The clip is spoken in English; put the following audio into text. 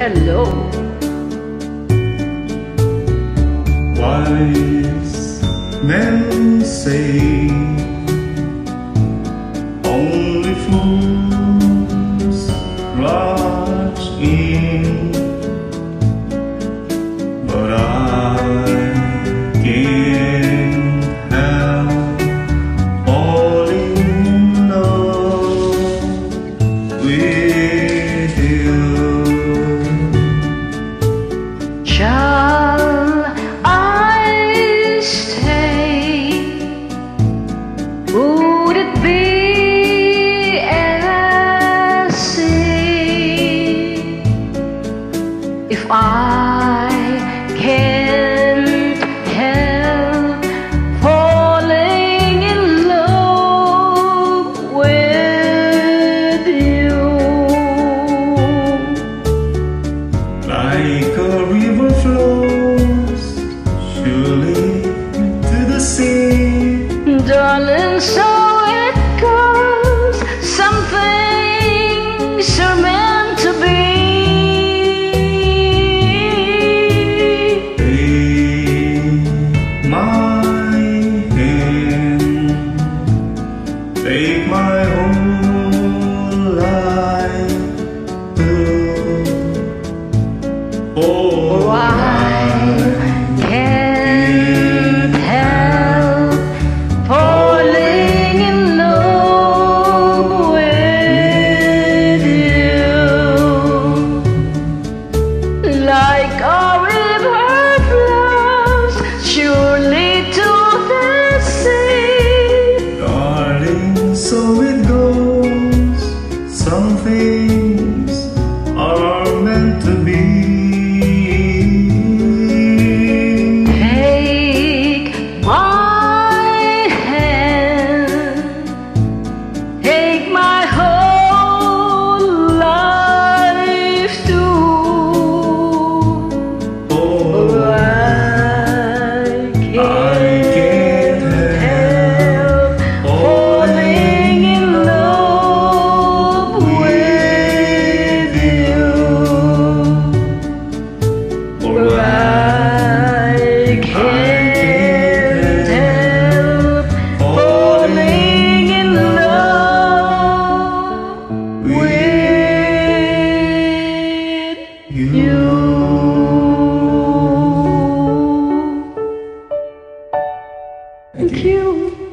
Hello. Wise men say I my hand, take my whole life. Oh, oh, oh. wow. so you. you.